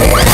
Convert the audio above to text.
Whoa.